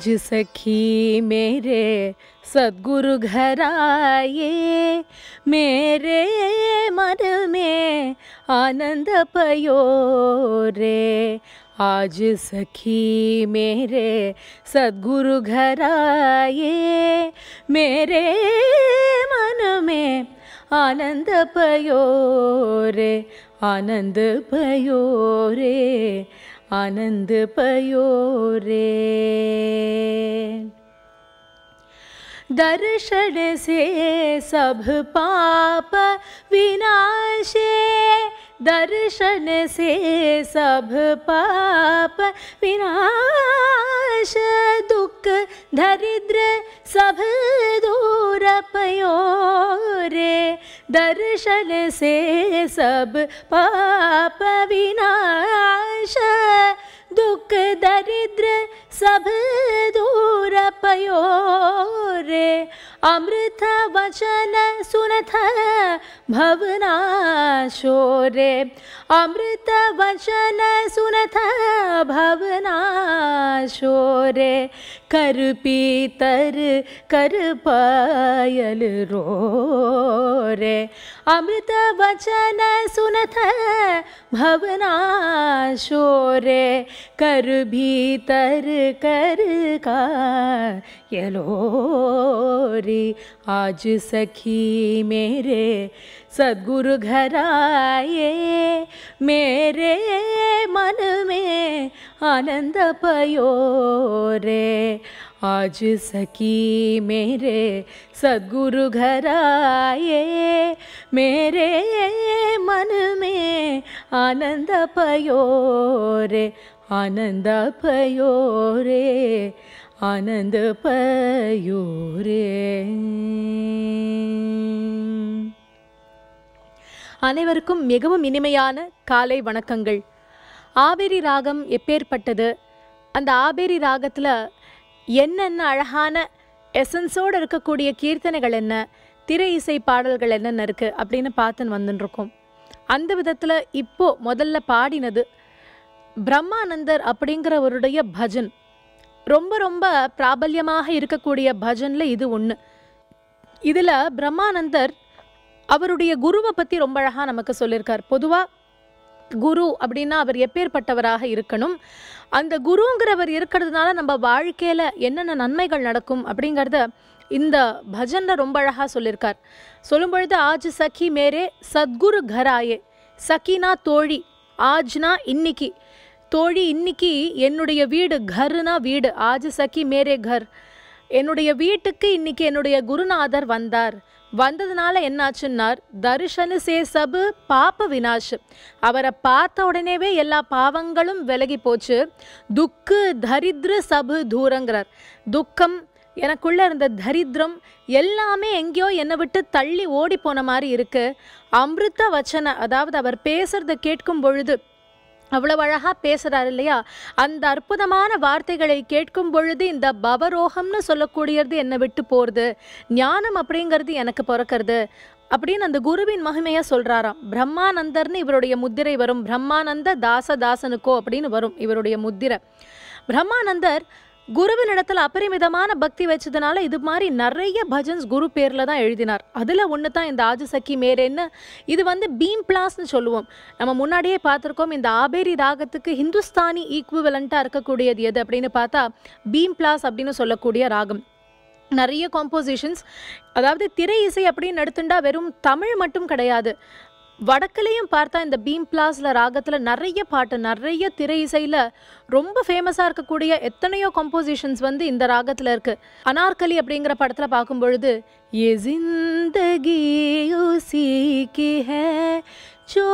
आज सखी मेरे सदगुरु घर आए, मेरे मन में आनंद पयो रे। आज सखी मेरे सदगुरु घर आए, मेरे मन में आनंद पयो रे, आनंद पयो रे। आनंद पयो दर्शन से सब पाप विनाशे। दर्शन से सब पाप विनाश। दुख दरिद्र सब दूर पयो रे दर्शन से सब पाप विनाश दुख दरिद्र सब दूर पयो रे अमृत वचन सुनथ भवनाशो रे अमृत वचन सुनथ भवनाशो रे कर पीतर, कर पायल रो रे अमृत वचन सुनथ भवनाशो रे कर भीतर, कर का यलोरी आज सखी मेरे सदगुरु घर आए मेरे मन आनंद पयो रे आज सखी मेरे सदगुरु घर आए मेरे मन में आनंद पयो रे आनंद पयो रे ஆனந்த பயோரே அனைவருக்கும் மிகவும் இனிமையான காலை வணக்கங்கள் ஆபேரி ராகம் எப்பேற்பட்டது? அந்த ஆபேரி ராகத்தில் என்னென்ன அழகான எசன்ஸோடு இருக்கக்கூடிய கீர்த்தனைகள் என்ன? திரை இசை பாடல்கள் என்னென்ன இருக்குது அப்படின்னு பார்த்துன்னு வந்துட்டுருக்கோம் அந்த விதத்தில் இப்போது முதல்ல பாடினது பிரம்மானந்தர் அப்படிங்கிறவருடைய பஜன். ரொம்ப ரொம்ப பிராபல்யமாக இருக்கக்கூடிய பஜனில் இது ஒன்று இதில் பிரம்மானந்தர் அவருடைய குருவை பற்றி ரொம்ப அழகாக நமக்கு சொல்லியிருக்கார். பொதுவாக குரு அப்படின்னா அவர் எப்பேற்பட்டவராக இருக்கணும். அந்த குருங்கிறவர் இருக்கிறதுனால நம்ம வாழ்க்கையில் என்னென்ன நன்மைகள் நடக்கும் அப்படிங்கிறத இந்த பஜனில் ரொம்ப அழகாக சொல்லியிருக்கார் சொல்லும் பொழுது ஆஜ் சகி மேரே சத்குரு கராயே. சகினா தோழி ஆஜ்னா இன்னைக்கு. தோழி இன்னைக்கு என்னுடைய வீடு கர்னா வீடு. ஆஜ் சகி மேரே கர். என்னுடைய வீட்டுக்கு இன்னைக்கு என்னுடைய குருநாதர் வந்தார். வந்ததுனால என்னாச்சுன்னார் தர்ஷனு சே சபு பாப்ப வினாஷ் அவரை பார்த்த உடனேவே எல்லா பாவங்களும் விலகி போச்சு. துக்கு தரித்ரு சபு தூரங்கிறார். துக்கம் எனக்குள்ளே இருந்த தரித்திரம் எல்லாமே எங்கேயோ என்னை விட்டு தள்ளி ஓடி போன மாதிரி இருக்குது அமிர்த வச்சன அதாவது அவர் பேசுகிறத கேட்கும் பொழுது அவ்வளவு அழகாக பேசுகிறார் இல்லையா? அந்த அற்புதமான வார்த்தைகளை கேட்கும் பொழுது இந்த பவரோகம்னு சொல்லக்கூடியது என்னை விட்டு போகிறது ஞானம் அப்படிங்கிறது எனக்கு பிறக்கிறது அப்படின்னு அந்த குருவின் மகிமையாக சொல்றாராம். பிரம்மானந்தர்னு இவருடைய முத்திரை வரும். பிரம்மானந்த தாச தாசனுக்கோ அப்படின்னு வரும் இவருடைய முத்திரை. பிரம்மானந்தர் குருவினிடத்தில் அபரிமிதமான பக்தி வச்சதுனால இது மாதிரி நிறைய பஜன்ஸ் குரு பேரில் தான் எழுதினார். அதில் ஒன்று தான் இந்த ஆஜு சக்கி மேரேன்னு இது வந்து பீம் பிளாஸ்னு சொல்லுவோம். நம்ம முன்னாடியே பார்த்துருக்கோம் இந்த ஆபேரி ராகத்துக்கு ஹிந்துஸ்தானி ஈக்குவலண்ட்டாக இருக்கக்கூடியது எது அப்படின்னு பார்த்தா பீம் பிளாஸ் அப்படின்னு சொல்லக்கூடிய ராகம். நிறைய காம்போசிஷன்ஸ் அதாவது திரை இசை அப்படின்னு எடுத்துட்டா வெறும் தமிழ் மட்டும் கிடையாது. வடக்குலேயும் பார்த்தா இந்த பீம் பிளாஸில் ராகத்தில் நிறைய பாட்டு நிறைய திரை இசையில் ரொம்ப ஃபேமஸாக இருக்கக்கூடிய எத்தனையோ கம்போசிஷன்ஸ் வந்து இந்த ராகத்தில் இருக்குது அனார்கலி அப்படிங்கிற படத்தில் பார்க்கும் பொழுது ये जिंदगी उसी की है जो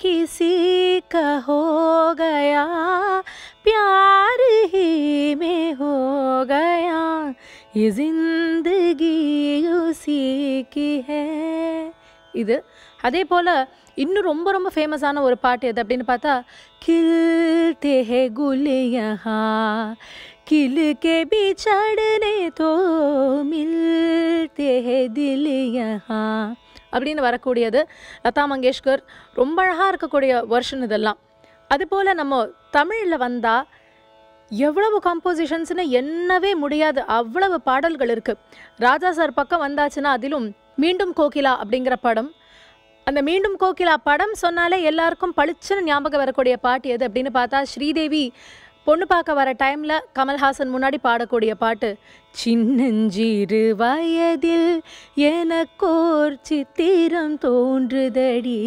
किसी का हो गया प्यार ही में हो गया ये जिंदगी उसी की है இது அதே போல் இன்னும் ரொம்ப ரொம்ப ஃபேமஸான ஒரு பாட்டு எது அப்படின்னு பார்த்தா खिलते हैं गुल यहाँ खिल के बिछड़ने तो मिलते हैं दिल यहाँ அப்படின்னு வரக்கூடியது லதா மங்கேஷ்கர் ரொம்ப அழகாக இருக்கக்கூடிய வருஷன் இதெல்லாம் அதுபோல் நம்ம தமிழில் வந்தால் எவ்வளவு காம்போசிஷன்ஸ்னு எண்ணவே முடியாது அவ்வளவு பாடல்கள் இருக்கு ராஜா சார் பக்கம் வந்தாச்சுன்னா அதிலும் மீண்டும் கோகிலா அப்படிங்கிற படம் அந்த மீண்டும் கோகிலா படம் சொன்னாலே எல்லாருக்கும் பளிச்சுன்னு ஞாபகம் வரக்கூடிய பாட்டு எது அப்படின்னு பார்த்தா ஸ்ரீதேவி பொண்ணு பார்க்க வர டைமில் கமல்ஹாசன் முன்னாடி பாடக்கூடிய பாட்டு சின்னஞ்சிறு வயதில் எனக்கோர் சித்திரம் தோன்றுதடி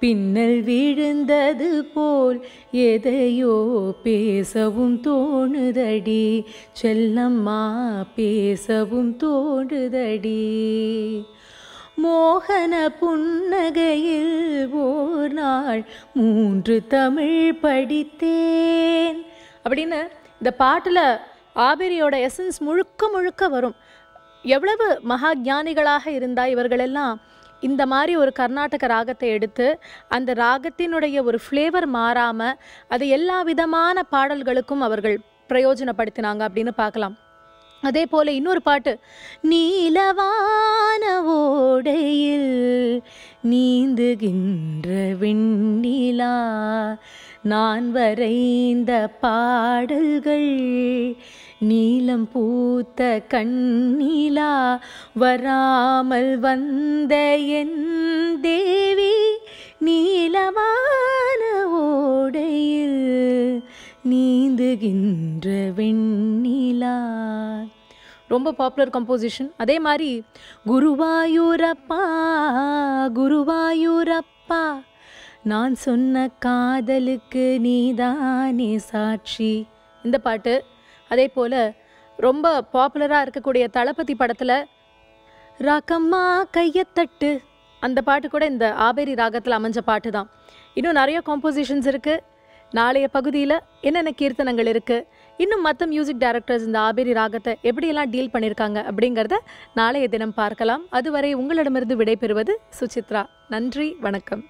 பின்னல் விழுந்தது போல் எதையோ பேசவும் தோணுதடி செல்லம்மா பேசவும் தோணுதடி மோகன புன்னகையில் ஓர் நாள் மூன்று தமிழ் படித்தேன். அப்படின்னு இந்த பாட்டில் ஆபேரியோட எசன்ஸ் முழுக்க முழுக்க வரும். எவ்வளவு மகா ஞானிகளாக இருந்தால் இவர்களெல்லாம் இந்த மாதிரி ஒரு கர்நாடக ராகத்தை எடுத்து அந்த ராகத்தினுடைய ஒரு ஃப்ளேவர் மாறாமல் அது எல்லா விதமான பாடல்களுக்கும் அவர்கள் பிரயோஜனப்படுத்தினாங்க அப்படின்னு பார்க்கலாம். அதே போல இன்னொரு பாட்டு. நீலவான ஓடையில் நீந்துகின்ற விண்ணிலா நான் வரைந்த பாடல்கள் நீலம் பூத்த கண்ணிலா வராமல் வந்த என் தேவி நீலவான ஓடையில் நீந்துகின்ற ரொம்ப பாப்புலர் கம்போசிஷன் அதே மாதிரி குருவாயூரப்பா குருவாயூரப்பா நான் சொன்ன காதலுக்கு நீதானே சாட்சி. இந்த பாட்டு அதே போல் ரொம்ப பாப்புலராக இருக்கக்கூடிய தளபதி படத்தில் ராக்கம்மா கையத்தட்டு அந்த பாட்டு கூட இந்த ஆபேரி ராகத்தில் அமைஞ்ச பாட்டு தான். இன்னும் நிறைய காம்போசிஷன்ஸ் இருக்குது நாளைய பகுதியில் என்னென்ன கீர்த்தனங்கள் இருக்குது இன்னும் மற்ற மியூசிக் டைரக்டர்ஸ் இந்த ஆபேரி ராகத்தை எப்படியெல்லாம் டீல் பண்ணியிருக்காங்க அப்படிங்கிறத நாளைய தினம் பார்க்கலாம். அதுவரை உங்களிடமிருந்து விடைபெறுவது சுசித்ரா. நன்றி வணக்கம்.